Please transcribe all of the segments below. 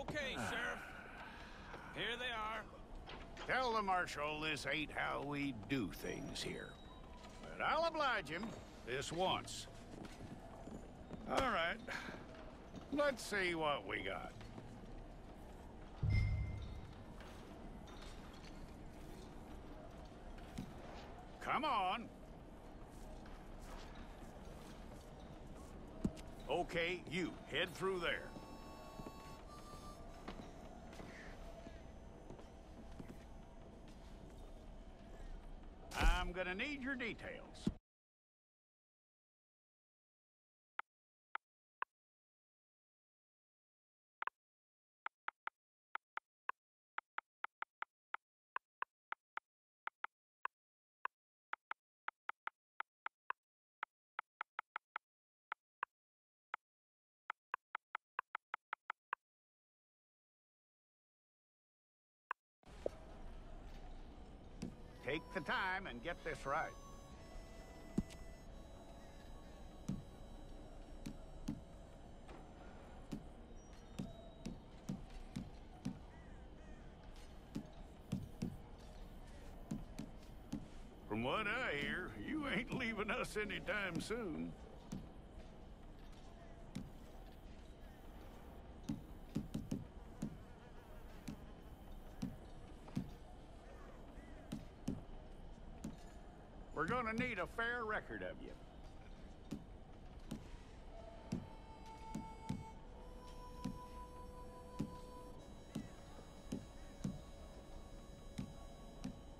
Okay, Sheriff. Here they are. Tell the Marshal this ain't how we do things here. But I'll oblige him this once. All right. Let's see what we got. Come on. Okay, you, head through there. Gonna need your details. Take the time and get this right. From what I hear, you ain't leaving us anytime soon. We're gonna need a fair record of you.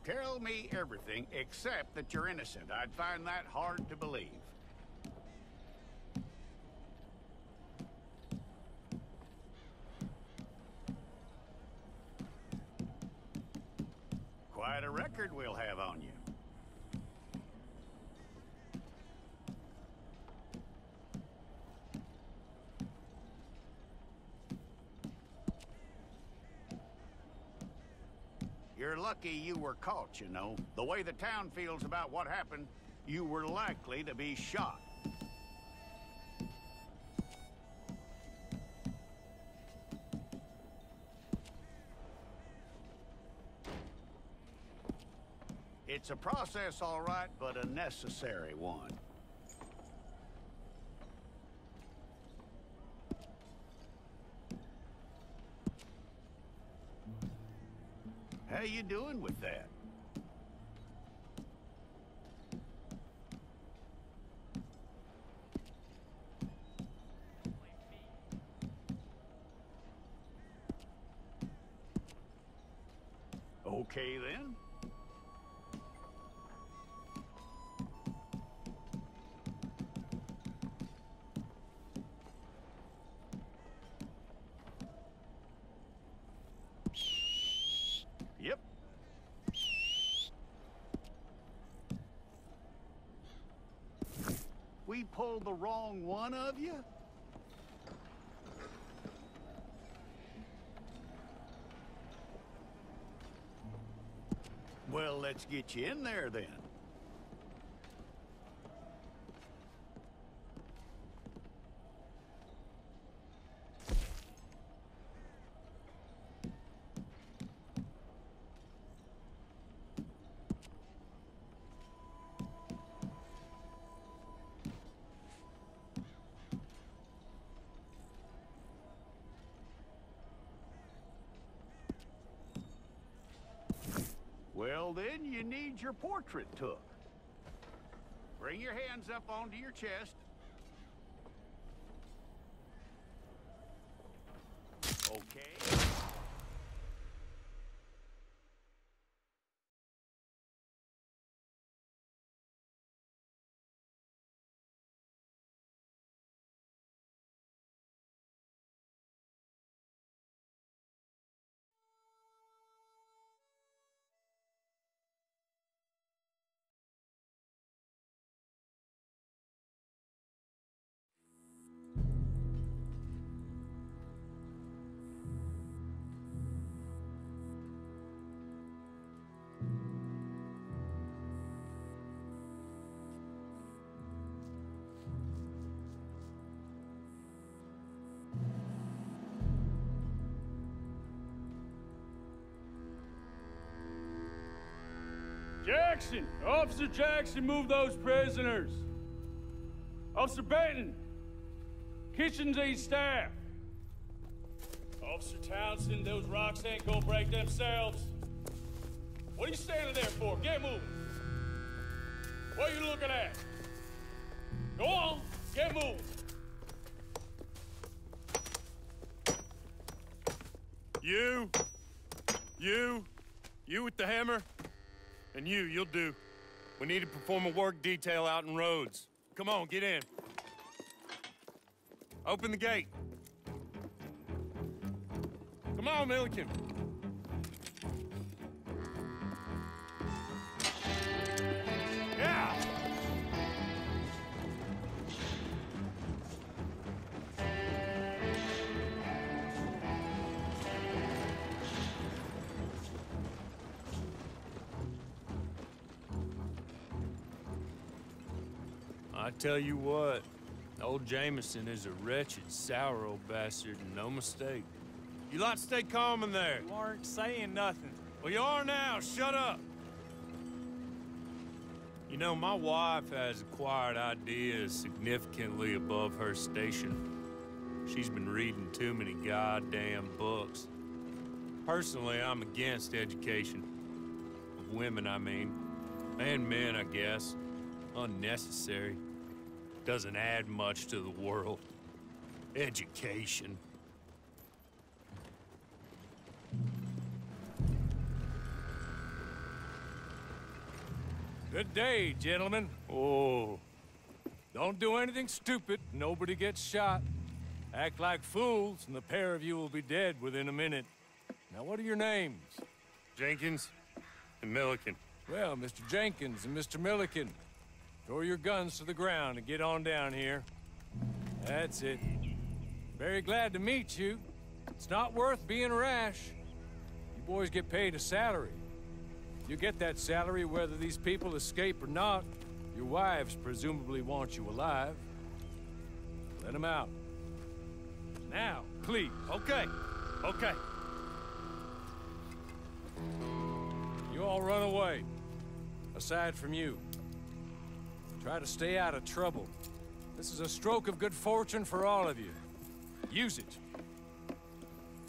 Tell me everything except that you're innocent. I'd find that hard to believe. Quite a record we'll have on you. You're lucky you were caught, you know. The way the town feels about what happened, you were likely to be shot. It's a process, all right, but a necessary one. How you doing with that? The wrong one of you? Well, let's get you in there then. Your portrait took. Bring your hands up onto your chest. Jackson! Officer Jackson, move those prisoners! Officer Benton! Kitchens aid staff! Officer Townsend, those rocks ain't gonna break themselves. What are you standing there for? Get moving! What are you looking at? Go on, get moving! You, you, you with the hammer, and you, you'll do. We need to perform a work detail out in Rhodes. Come on, get in. Open the gate. Come on, Milliken. Tell you what, old Jameson is a wretched, sour old bastard, and no mistake. You lot stay calm in there. You aren't saying nothing. Well, you are now. Shut up. You know, my wife has acquired ideas significantly above her station. She's been reading too many goddamn books. Personally, I'm against education. Of women, I mean. And men, I guess. Unnecessary. Doesn't add much to the world. Education. Good day, gentlemen. Oh, Don't do anything stupid. Nobody gets shot. Act like fools, and the pair of you will be dead within a minute. Now, what are your names? Jenkins and Milliken. Well, Mr. Jenkins and Mr. Milliken. Throw your guns to the ground and get on down here. That's it. Very glad to meet you. It's not worth being rash. You boys get paid a salary. You get that salary whether these people escape or not. Your wives presumably want you alive. Let them out. Now, please. Okay, okay. You all run away. Aside from you. Try to stay out of trouble. This is a stroke of good fortune for all of you. Use it.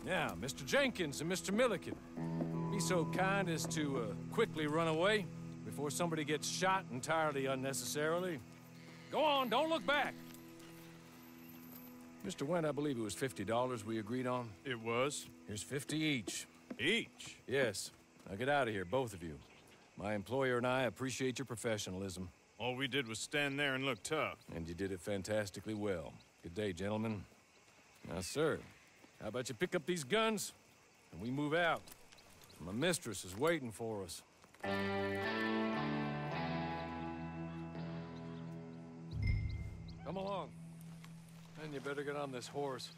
Now, Mr. Jenkins and Mr. Milliken, be so kind as to uh, quickly run away before somebody gets shot entirely unnecessarily. Go on, don't look back. Mr. Went, I believe it was $50 we agreed on. It was. Here's 50 each. Each? Yes. Now get out of here, both of you. My employer and I appreciate your professionalism, All we did was stand there and look tough. and you did it fantastically well. Good day, gentlemen. Now, sir, how about you pick up these guns, and we move out? My mistress is waiting for us. Come along. And you better get on this horse.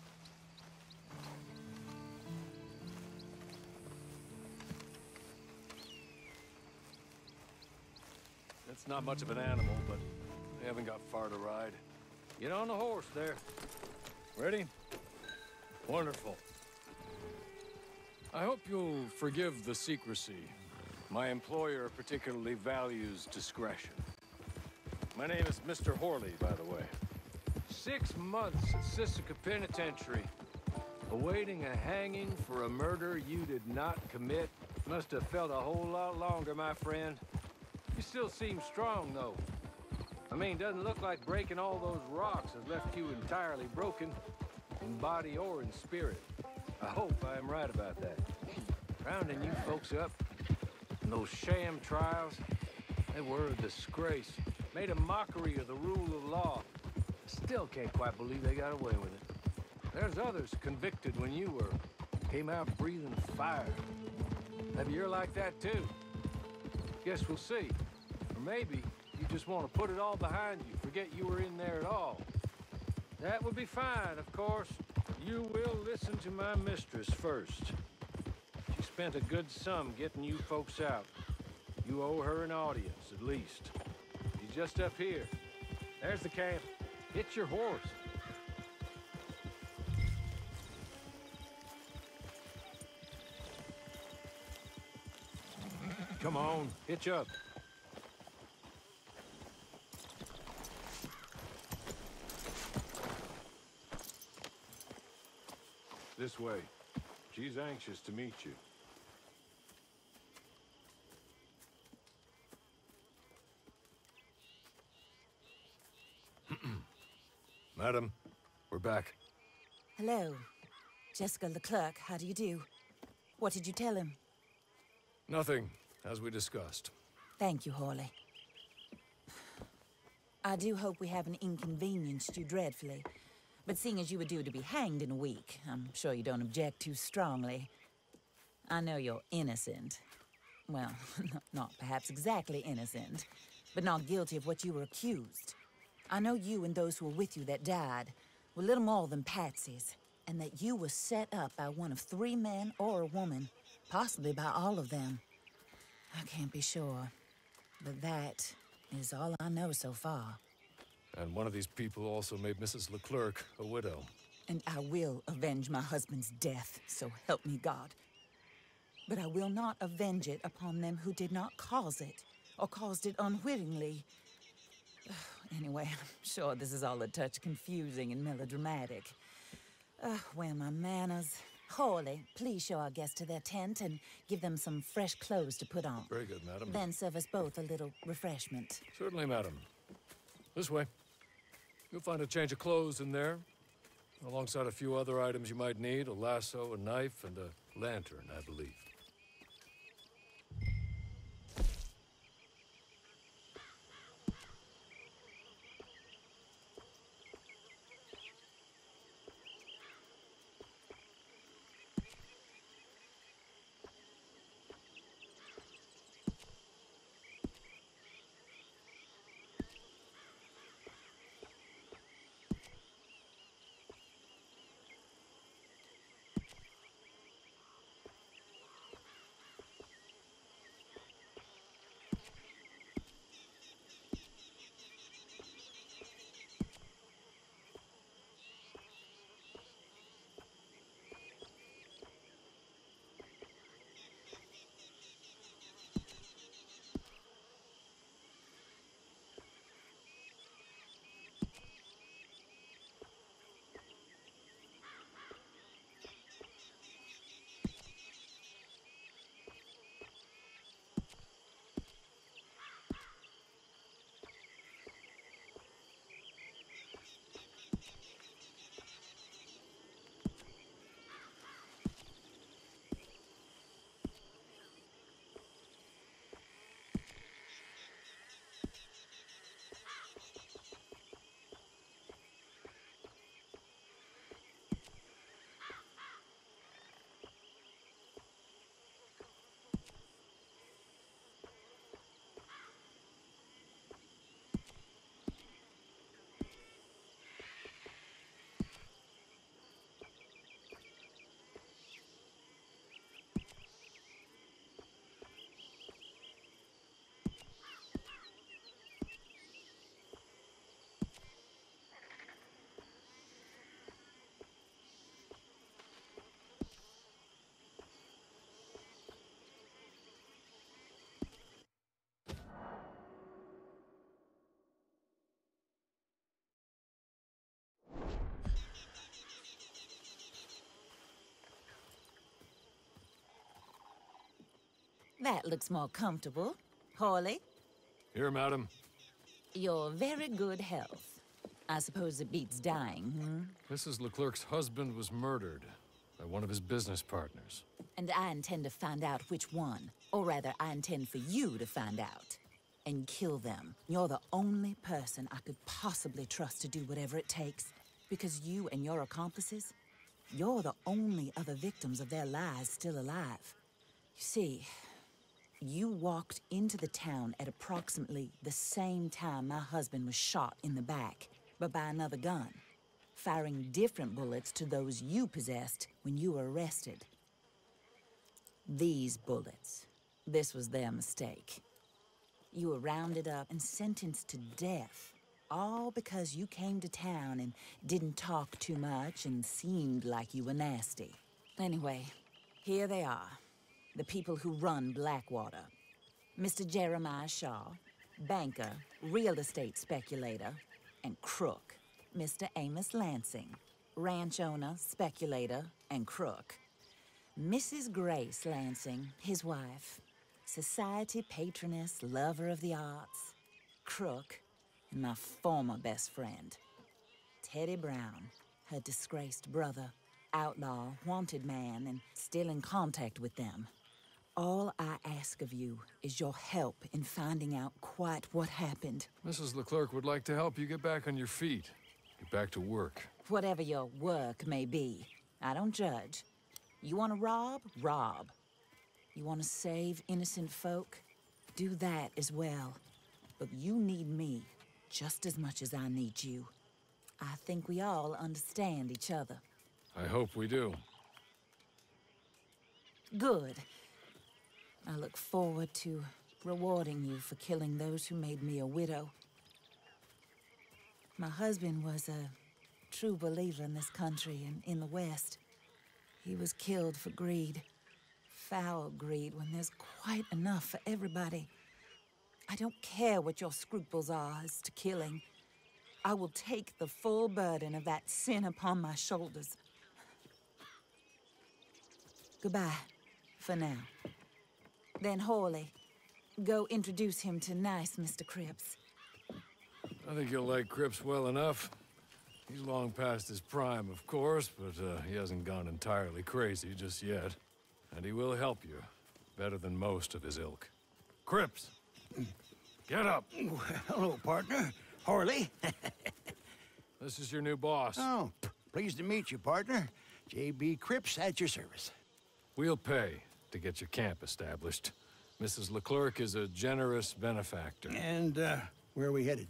It's not much of an animal, but they haven't got far to ride. Get on the horse there. Ready? Wonderful. I hope you'll forgive the secrecy. My employer particularly values discretion. My name is Mr. Horley, by the way. Six months at Sisika Penitentiary. Awaiting a hanging for a murder you did not commit. Must have felt a whole lot longer, my friend. You still seem strong, though. I mean, doesn't look like breaking all those rocks has left you entirely broken, in body or in spirit. I hope I am right about that. Rounding you folks up, and those sham trials, they were a disgrace. Made a mockery of the rule of law. Still can't quite believe they got away with it. There's others convicted when you were. Came out breathing fire. Maybe you're like that too. Guess we'll see. Maybe you just want to put it all behind you, forget you were in there at all. That would be fine, of course. You will listen to my mistress first. She spent a good sum getting you folks out. You owe her an audience, at least. She's just up here. There's the camp. Hit your horse. Come on, hitch up. This way. She's anxious to meet you. Madam, we're back. Hello. Jessica LeClerk, how do you do? What did you tell him? Nothing, as we discussed. Thank you, Horley. I do hope we haven't inconvenienced you dreadfully. But seeing as you were due to be hanged in a week, I'm sure you don't object too strongly. I know you're innocent. Well, not perhaps exactly innocent, but not guilty of what you were accused. I know you and those who were with you that died were little more than patsies, and that you were set up by one of three men or a woman, possibly by all of them. I can't be sure, but that is all I know so far. And one of these people also made Mrs. LeClerk a widow. And I will avenge my husband's death, so help me God. But I will not avenge it upon them who did not cause it, or caused it unwittingly. Anyway, I'm sure this is all a touch confusing and melodramatic. Uh, where are my manners? Horley, please show our guests to their tent and give them some fresh clothes to put on. Very good, madam. Then serve us both a little refreshment. Certainly, madam. This way. You'll find a change of clothes in there, alongside a few other items you might need, a lasso, a knife, and a lantern, I believe. That looks more comfortable. Horley, Here, madam. your very good health. I suppose it beats dying, hmm? Mrs. LeClerk's husband was murdered by one of his business partners. And I intend to find out which one. Or rather, I intend for you to find out. And kill them. You're the only person I could possibly trust to do whatever it takes. Because you and your accomplices, you're the only other victims of their lies still alive. You see, you walked into the town at approximately the same time my husband was shot in the back, but by another gun, firing different bullets to those you possessed when you were arrested. These bullets. This was their mistake. You were rounded up and sentenced to death. All because you came to town and didn't talk too much and seemed like you were nasty. Anyway, here they are. The people who run Blackwater. Mr. Jeremiah Shaw, banker, real estate speculator, and crook, Mr. Amos Lansing. ranch owner, speculator, and crook. Mrs. Grace Lansing, his wife, society patroness, lover of the arts, crook, and my former best friend. Teddy Brown, her disgraced brother, outlaw, wanted man, and still in contact with them. All I ask of you is your help in finding out quite what happened. Mrs. LeClerk would like to help you get back on your feet. Get back to work. Whatever your work may be, I don't judge. You want to rob? Rob. You want to save innocent folk? Do that as well. But you need me just as much as I need you. I think we all understand each other. I hope we do. Good. I look forward to rewarding you for killing those who made me a widow. My husband was a true believer in this country and in the West. He was killed for greed. Foul greed when there's quite enough for everybody. I don't care what your scruples are as to killing. I will take the full burden of that sin upon my shoulders. Goodbye, for now. Then Horley, go introduce him to nice Mr. Cripps. I think you'll like Cripps well enough. He's long past his prime, of course, but uh, he hasn't gone entirely crazy just yet. And he will help you, better than most of his ilk. Cripps! Get up! Hello, partner. Horley. This is your new boss. oh, pleased to meet you, partner. J.B. Cripps at your service. We'll pay to get your camp established. Mrs. LeClerk is a generous benefactor. And, uh, where are we headed?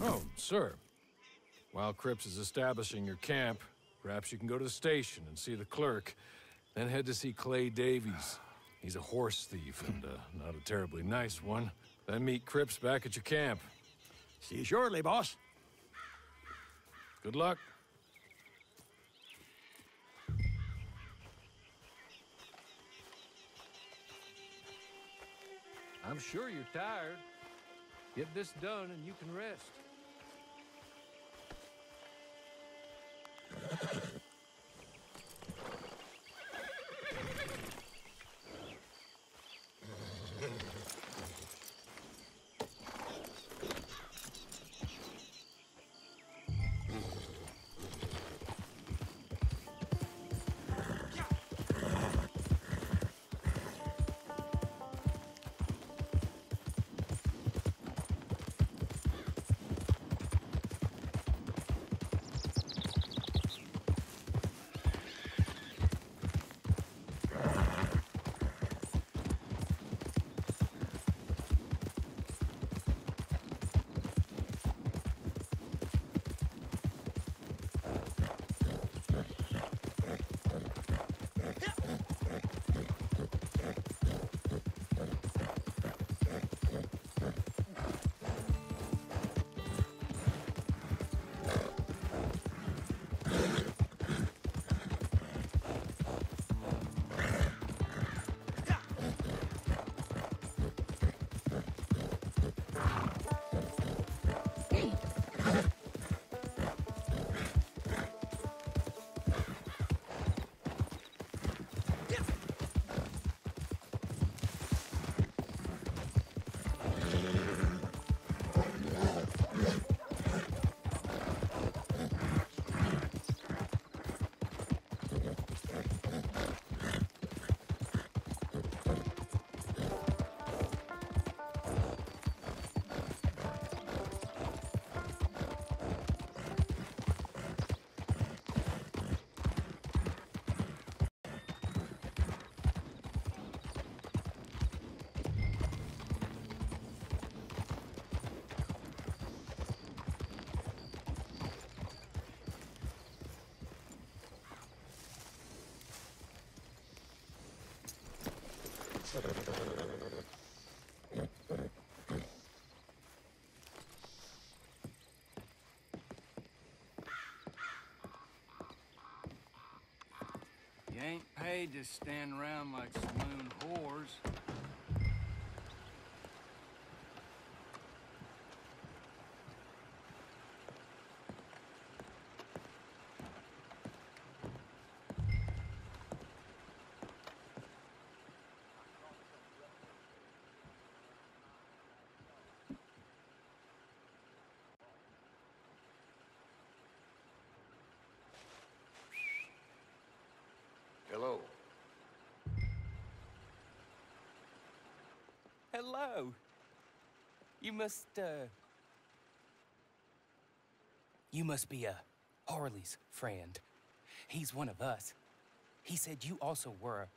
Oh, sir. While Cripps is establishing your camp, perhaps you can go to the station and see the clerk, then head to see Clay Davies. He's a horse thief and uh, not a terribly nice one. Then meet Cripps back at your camp. See you shortly, boss. Good luck. I'm sure you're tired. Get this done and you can rest. You ain't paid to stand around like saloon whores. Hello. Hello. You must, uh. You must be, uh, Horley's friend. He's one of us. He said you also were a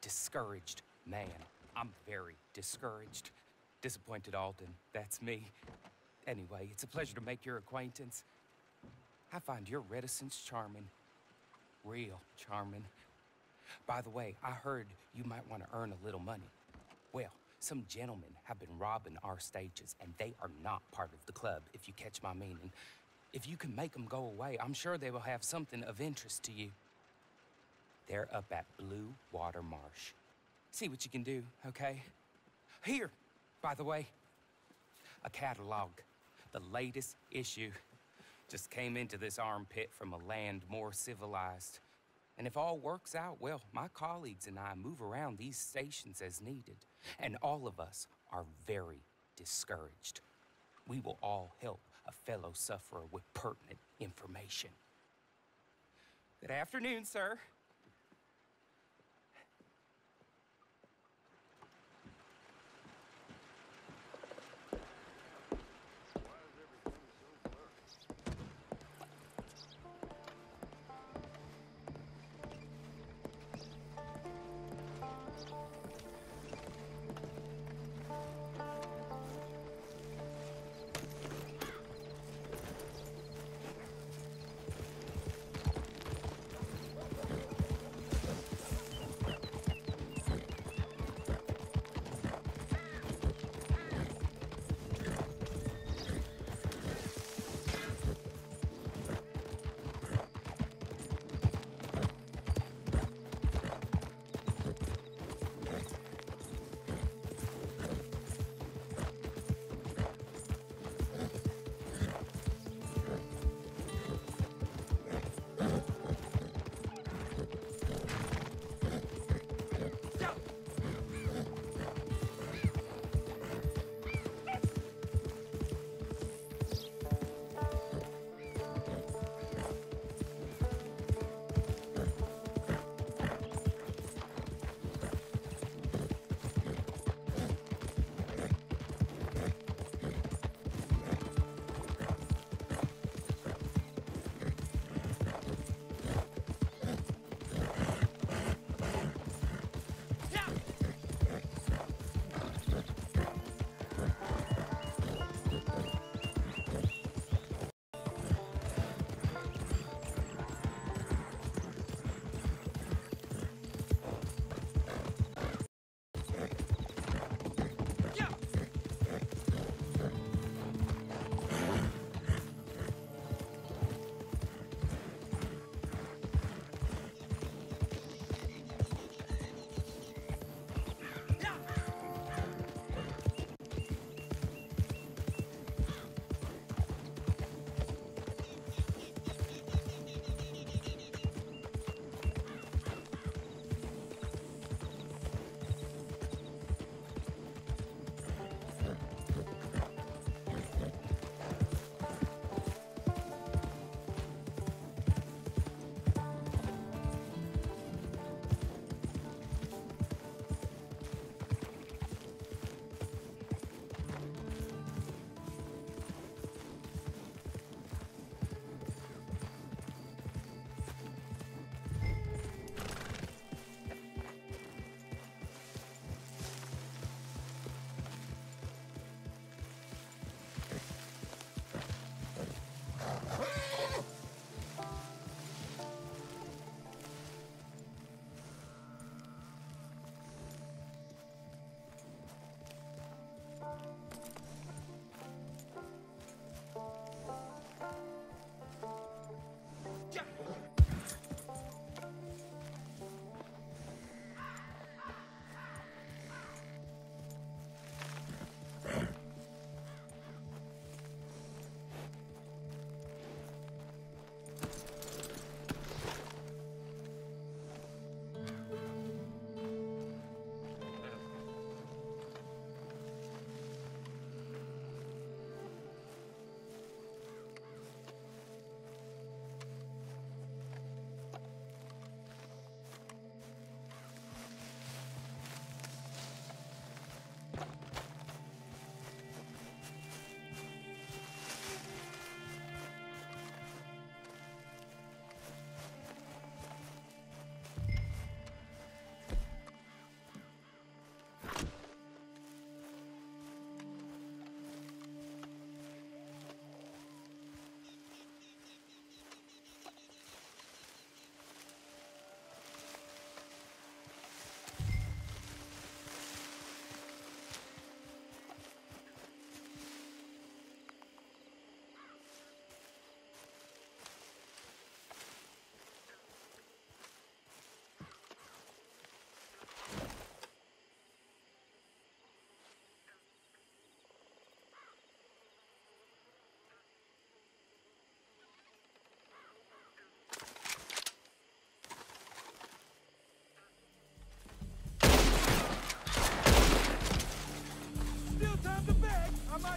discouraged man. I'm very discouraged. Disappointed Alden, that's me. Anyway, it's a pleasure to make your acquaintance. I find your reticence charming. Real charming. By the way, I heard you might want to earn a little money. Well, some gentlemen have been robbing our stages, and they are not part of the club, if you catch my meaning. If you can make them go away, I'm sure they will have something of interest to you. They're up at Blue Water Marsh. See what you can do, okay? Here, by the way, a catalog. The latest issue. Just came into this armpit from a land more civilized. And if all works out, well, my colleagues and I move around these stations as needed. And all of us are very discouraged. We will all help a fellow sufferer with pertinent information. Good afternoon, sir.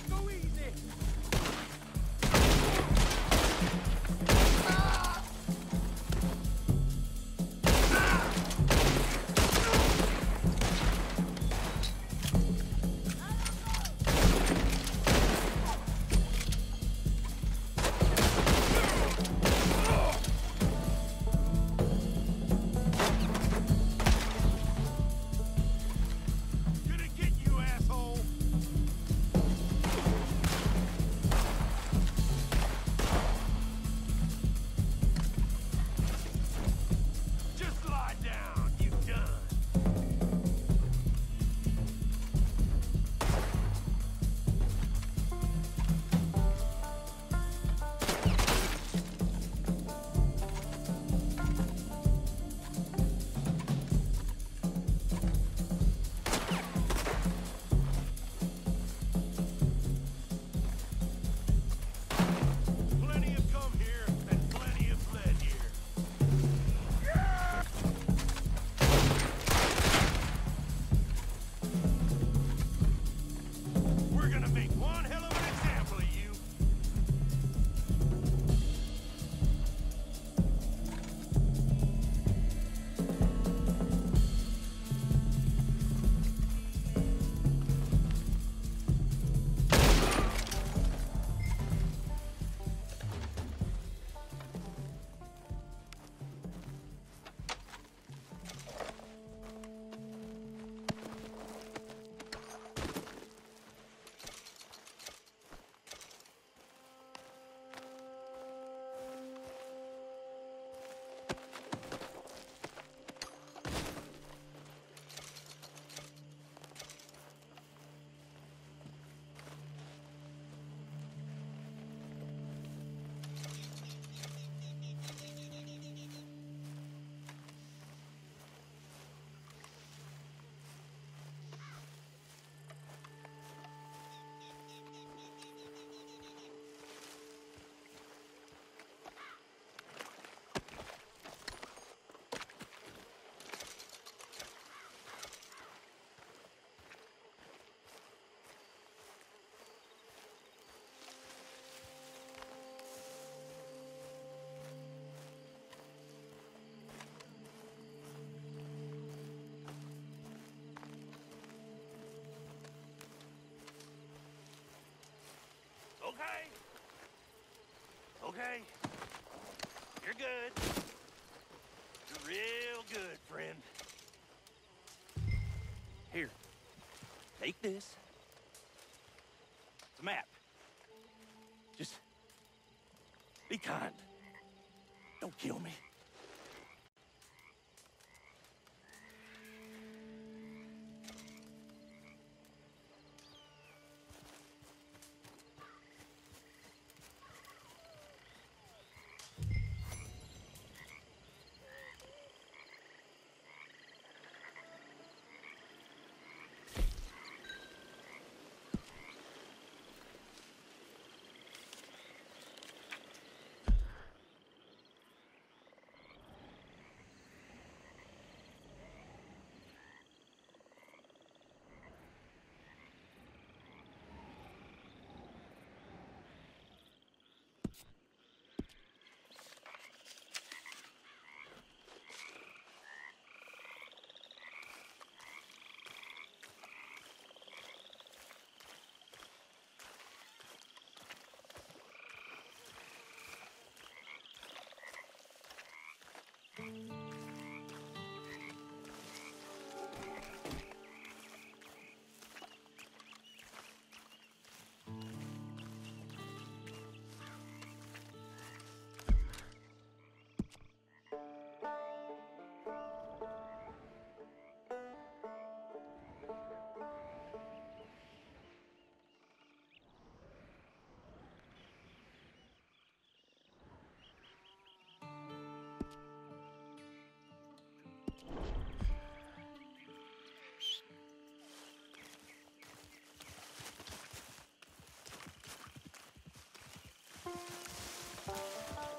not go easy. Okay? You're good. You're real good, friend. Here, take this. はい。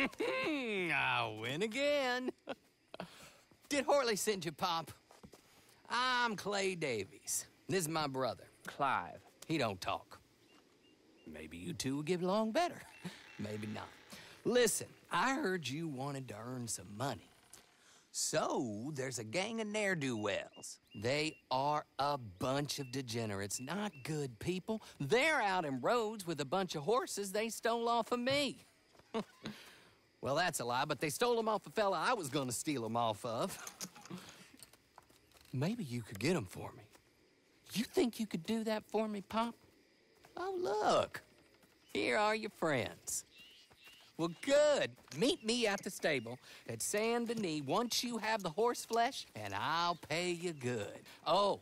I win again. Did Horley send you, Pop? I'm Clay Davies. This is my brother, Clive. He don't talk. Maybe you two will get along better. Maybe not. Listen, I heard you wanted to earn some money. So, there's a gang of ne'er-do-wells. They are a bunch of degenerates, not good people. They're out in Rhodes with a bunch of horses they stole off of me. well, that's a lie, but they stole them off a fella I was gonna steal them off of. Maybe you could get them for me. You think you could do that for me, Pop? Oh, look. Here are your friends. Well, good. Meet me at the stable at Saint Denis once you have the horse flesh, and I'll pay you good. Oh,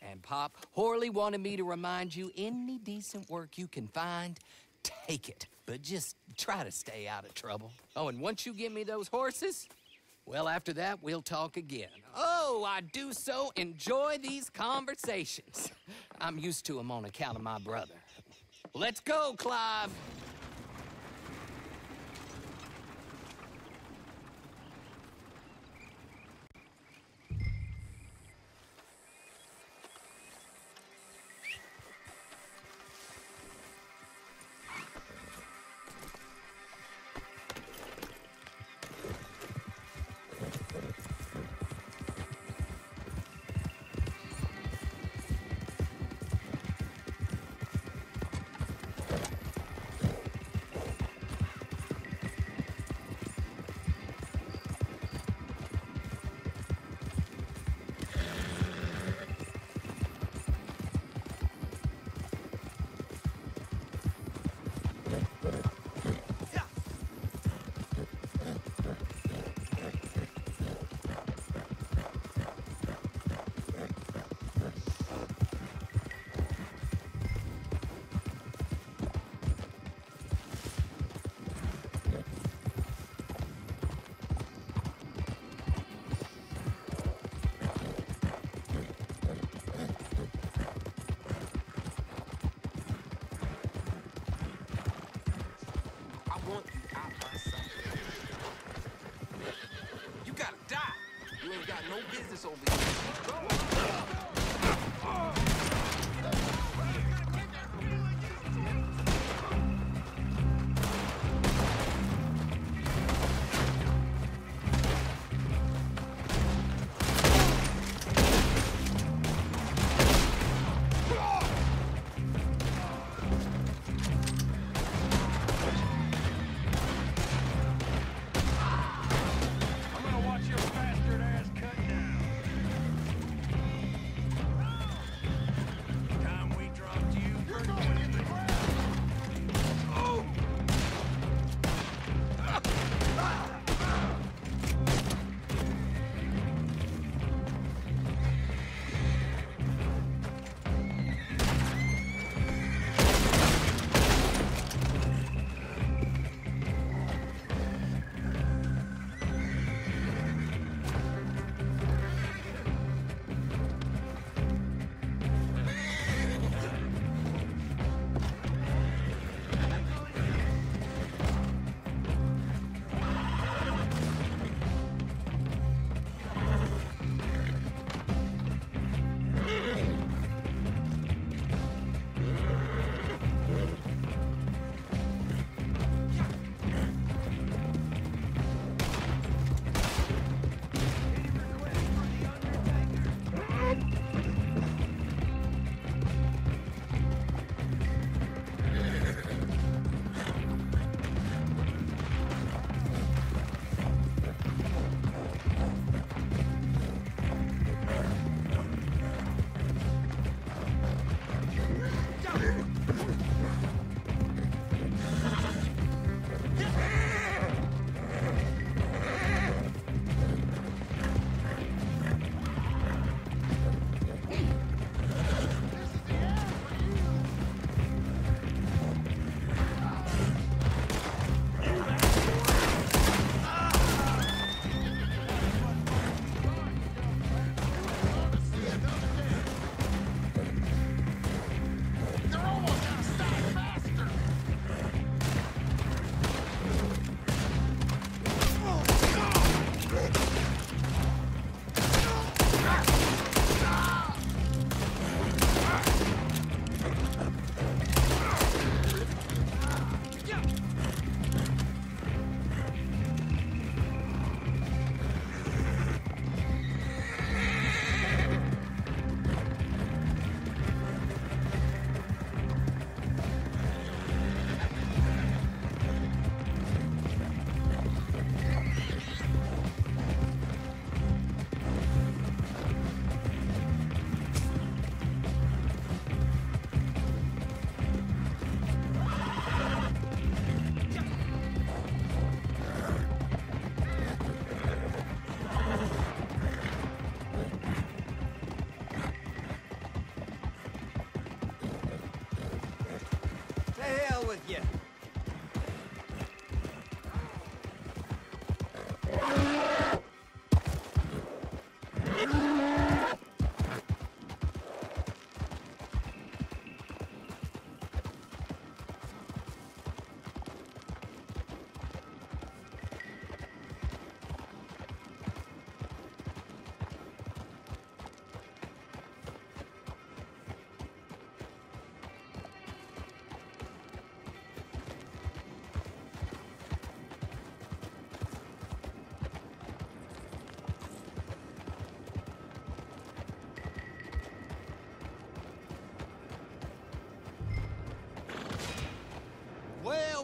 and Pop, Horley wanted me to remind you any decent work you can find, take it. But just try to stay out of trouble. Oh, and once you give me those horses, well, after that, we'll talk again. Oh, I do so enjoy these conversations. I'm used to them on account of my brother. Let's go, Clive.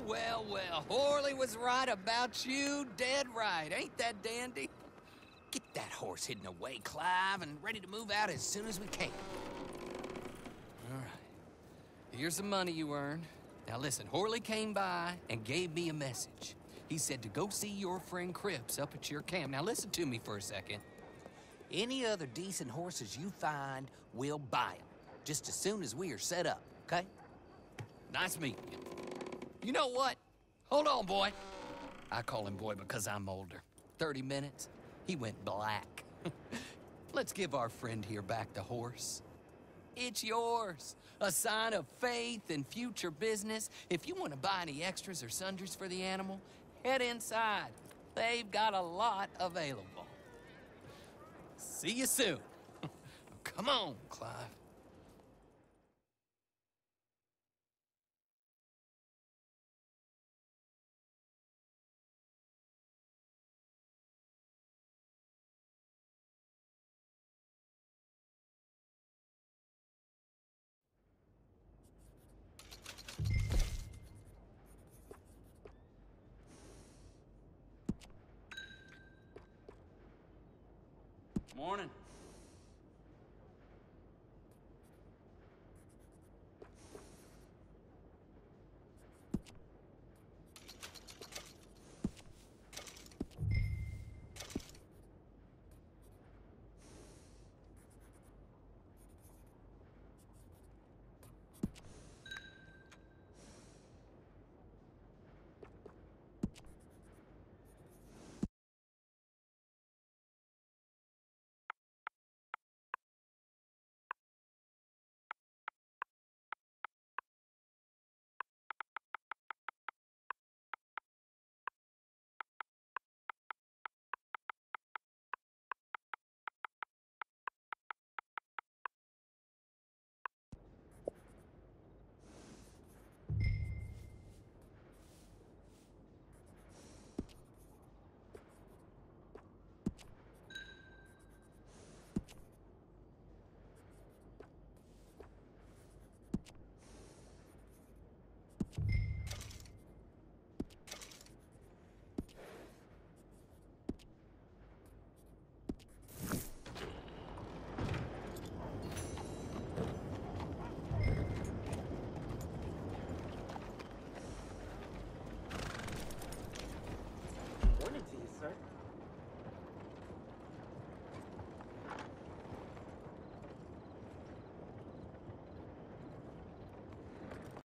Well, well. Horley was right about you, dead right. Ain't that dandy? Get that horse hidden away, Clive, and ready to move out as soon as we can. All right. Here's the money you earned. Now listen, Horley came by and gave me a message. He said to go see your friend Cripps up at your camp. Now listen to me for a second. Any other decent horses you find, we'll buy them. Just as soon as we are set up, okay? Nice meeting you. You know what? Hold on, boy. I call him boy because I'm older. 30 minutes, he went black. Let's give our friend here back the horse. It's yours. A sign of faith and future business. If you want to buy any extras or sundries for the animal, head inside. They've got a lot available. See you soon. Come on, Clive. Morning.